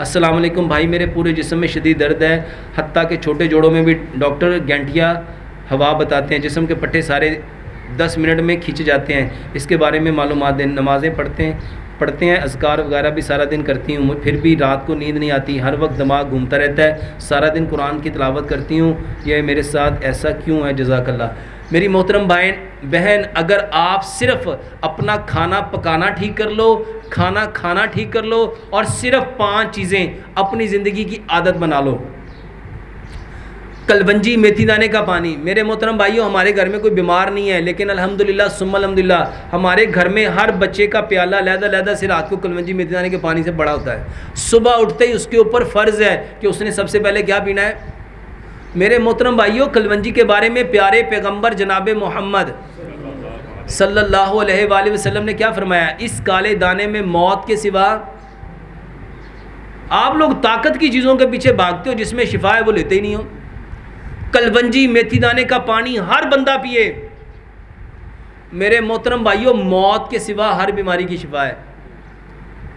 अस्सलाम भाई, मेरे पूरे जिस्म में शदीद दर्द है। हत्ता के छोटे जोड़ों में भी डॉक्टर गेंटिया हवा बताते हैं, जिस्म के पट्टे सारे दस मिनट में खींचे जाते हैं। इसके बारे में मालूम दें, नमाज़ें पढ़ते हैं पढ़ते हैं, अजकार वगैरह भी सारा दिन करती हूँ। फिर भी रात को नींद नहीं आती, हर वक्त दिमाग घूमता रहता है। सारा दिन कुरान की तलावत करती हूँ। यह मेरे साथ ऐसा क्यों है? जजाकल्ला मेरी मोहतरम बहन बहन, अगर आप सिर्फ़ अपना खाना पकाना ठीक कर लो, खाना खाना ठीक कर लो, और सिर्फ़ पाँच चीज़ें अपनी ज़िंदगी की आदत बना लो। कलवंजी मेथी दाने का पानी। मेरे मोहतरम भाइयों, हमारे घर में कोई बीमार नहीं है, लेकिन अल्हम्दुलिल्लाह, सुम्मा अल्हम्दुलिल्लाह, हमारे घर में हर बच्चे का प्याला लहदा लहदा से रात को कलवंजी मेथी दाने के पानी से बड़ा होता है। सुबह उठते ही उसके ऊपर फ़र्ज़ है कि उसने सबसे पहले क्या पीना है? मेरे मोहतरम भाइयों कलवंजी के बारे में प्यारे पैगंबर जनाब मोहम्मद सल्लल्लाहु अलैहि वसल्लम ने क्या फरमाया? इस काले दाने में मौत के सिवा आप लोग ताकत की चीज़ों के पीछे भागते हो जिसमें शिफा है वो लेते ही नहीं हो। कलवंजी मेथी दाने का पानी हर बंदा पिए। मेरे मोहतरम भाइयों, मौत के सिवा हर बीमारी की शिफा है।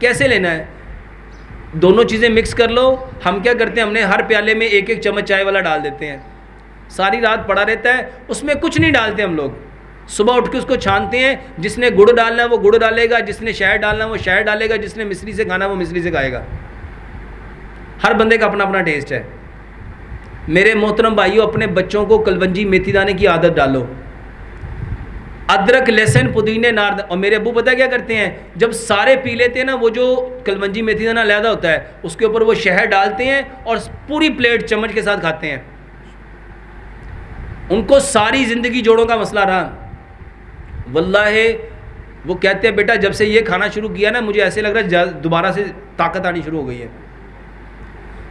कैसे लेना है? दोनों चीज़ें मिक्स कर लो। हम क्या करते हैं, हमने हर प्याले में एक एक चम्मच चाय वाला डाल देते हैं। सारी रात पड़ा रहता है, उसमें कुछ नहीं डालते हम लोग। सुबह उठ के उसको छानते हैं, जिसने गुड़ डालना है वो गुड़ डालेगा, जिसने शहद डालना है वो शहद डालेगा, जिसने मिश्री से खाना वो मिश्री से खाएगा। हर बंदे का अपना अपना टेस्ट है। मेरे मोहतरम भाइयों, अपने बच्चों को कलवंजी मेथी दाने की आदत डालो। अदरक, लहसन, पुदीने, नार, और मेरे अबू पता क्या करते हैं? जब सारे पी लेते हैं ना, वो जो कलमंजी मेथी दाना लहदा होता है, उसके ऊपर वो शहद डालते हैं और पूरी प्लेट चम्मच के साथ खाते हैं। उनको सारी ज़िंदगी जोड़ों का मसला रहा। वल्लाह, वो कहते हैं, बेटा, जब से ये खाना शुरू किया ना, मुझे ऐसे लग रहा है दोबारा से ताकत आनी शुरू हो गई है।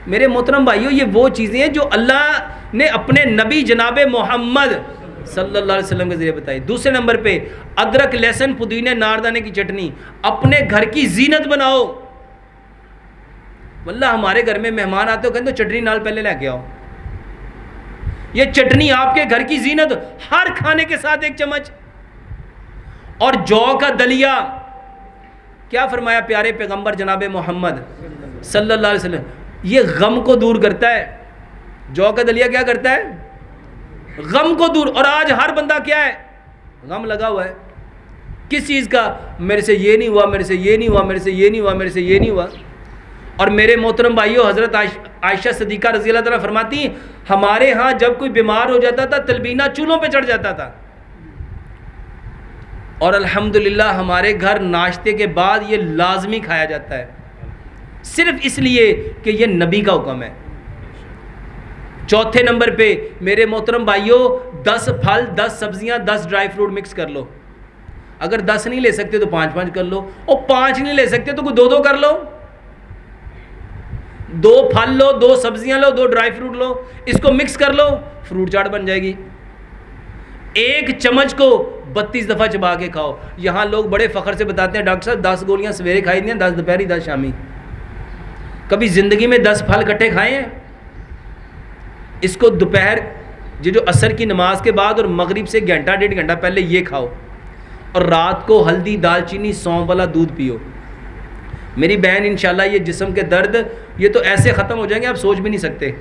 मेरे मोहतरम भाइयों, ये वो चीज़ें हैं जो अल्लाह ने अपने नबी जनाब मोहम्मद सल्लल्लाहु अलैहि वसल्लम के ज़रिए बताई। दूसरे नंबर पे, अदरक, लहसन, पुदीने, नारदाने की चटनी, अपने घर की जीनत बनाओ। वल्ला हमारे घर में मेहमान आते हो, कहते चटनी नाल पहले लेके आओ। ये चटनी आपके घर की जीनत, हर खाने के साथ एक चम्मच। और जौ का दलिया, क्या फरमाया प्यारे पैगंबर जनाब मोहम्मद सल्लल्लाहु अलैहि वसल्लम, ये गम को दूर करता है। जौ का दलिया क्या करता है? गम को दूर। और आज हर बंदा क्या है? गम लगा हुआ है। किस चीज़ का? मेरे से ये नहीं हुआ, मेरे से ये नहीं हुआ, मेरे से ये नहीं हुआ, मेरे से ये नहीं हुआ। और मेरे मोहतरम भाइयों, हज़रत आयशा सदीक़ा रज़ी अल्लाह फरमाती हमारे यहाँ जब कोई बीमार हो जाता था, तलबीना चूल्हों पे चढ़ जाता था। और अल्हम्दुलिल्लाह, हमारे घर नाश्ते के बाद ये लाजमी खाया जाता है। सिर्फ़ इसलिए कि ये नबी का हुक्म है। चौथे नंबर पे, मेरे मोहतरम भाइयों, दस फल, दस सब्ज़ियाँ, दस ड्राई फ्रूट मिक्स कर लो। अगर दस नहीं ले सकते तो पाँच पाँच कर लो, और पाँच नहीं ले सकते तो कोई दो दो कर लो। दो फल लो, दो सब्ज़ियाँ लो, दो ड्राई फ्रूट लो, इसको मिक्स कर लो फ्रूट चाट बन जाएगी। एक चम्मच को बत्तीस दफ़ा चबा के खाओ। यहाँ लोग बड़े फ़ख्र से बताते हैं, डॉक्टर साहब, दस गोलियाँ सवेरे खाई दी दस दोपहरी, दस शामी। कभी ज़िंदगी में दस फल इकट्ठे खाए हैं? इसको दोपहर, ये जो असर की नमाज़ के बाद और मगरिब से घंटा, डेढ़ घंटा पहले ये खाओ और रात को हल्दी, दालचीनी, सौंफ वाला दूध पियो। मेरी बहन, इंशाल्लाह, ये जिसम के दर्द, ये तो ऐसे ख़त्म हो जाएँगे, आप सोच भी नहीं सकते।